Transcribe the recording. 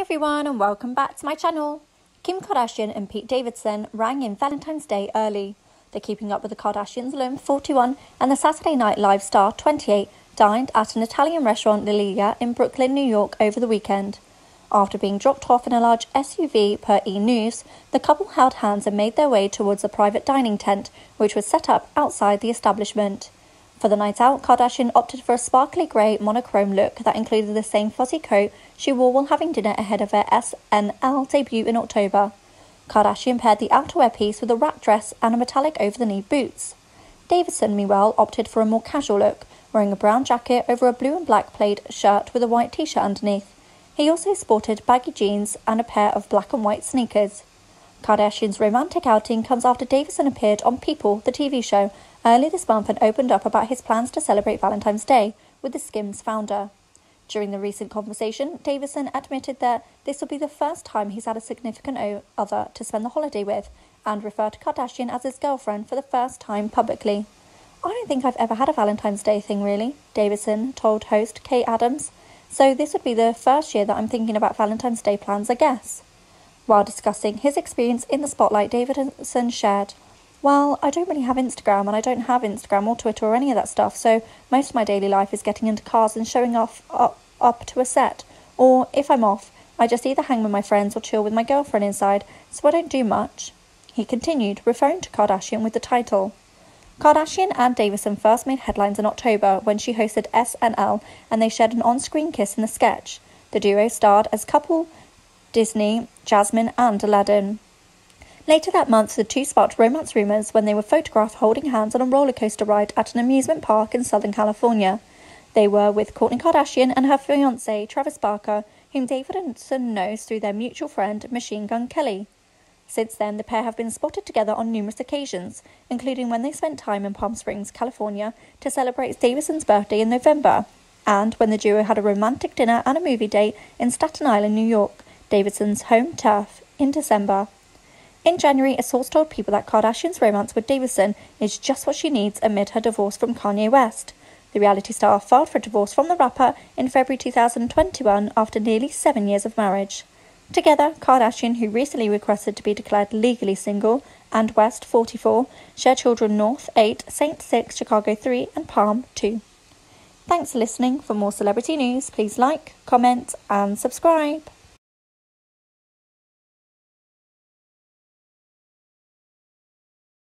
everyone and welcome back to my channel. Kim Kardashian and Pete Davidson rang in Valentine's Day early. The Keeping Up with the Kardashians alum 41 and the Saturday Night Live star 28 dined at an Italian restaurant Lilia in Brooklyn, New York over the weekend. After being dropped off in a large SUV per E! News, the couple held hands and made their way towards a private dining tent which was set up outside the establishment. For the night out, Kardashian opted for a sparkly grey monochrome look that included the same fuzzy coat she wore while having dinner ahead of her SNL debut in October. Kardashian paired the outerwear piece with a wrap dress and a metallic over the knee boots. Davidson, meanwhile, opted for a more casual look, wearing a brown jacket over a blue and black plaid shirt with a white t shirt underneath. He also sported baggy jeans and a pair of black and white sneakers. Kardashian's romantic outing comes after Davidson appeared on People, the TV show, early this month and opened up about his plans to celebrate Valentine's Day with the Skims founder. During the recent conversation, Davison admitted that this will be the first time he's had a significant other to spend the holiday with and referred to Kardashian as his girlfriend for the first time publicly. I don't think I've ever had a Valentine's Day thing, really, Davison told host Kay Adams. So this would be the first year that I'm thinking about Valentine's Day plans, I guess. While discussing his experience in the spotlight, Davidson shared, Well, I don't really have Instagram, and I don't have Instagram or Twitter or any of that stuff, so most of my daily life is getting into cars and showing off up, up to a set. Or if I'm off, I just either hang with my friends or chill with my girlfriend inside, so I don't do much. He continued, referring to Kardashian with the title. Kardashian and Davidson first made headlines in October when she hosted SNL and they shared an on screen kiss in the sketch. The duo starred as couple Disney, Jasmine, and Aladdin. Later that month, the two sparked romance rumors when they were photographed holding hands on a roller coaster ride at an amusement park in Southern California. They were with Kourtney Kardashian and her fiance, Travis Barker, whom David Davidson knows through their mutual friend, Machine Gun Kelly. Since then, the pair have been spotted together on numerous occasions, including when they spent time in Palm Springs, California, to celebrate Davidson's birthday in November, and when the duo had a romantic dinner and a movie date in Staten Island, New York, Davidson's home turf, in December. In January, a source told people that Kardashian's romance with Davidson is just what she needs amid her divorce from Kanye West. The reality star filed for divorce from the rapper in February 2021 after nearly seven years of marriage. Together, Kardashian, who recently requested to be declared legally single, and West, 44, share children North, 8, Saint, 6, Chicago, 3, and Psalm, 2. Thanks for listening. For more celebrity news, please like, comment, and subscribe.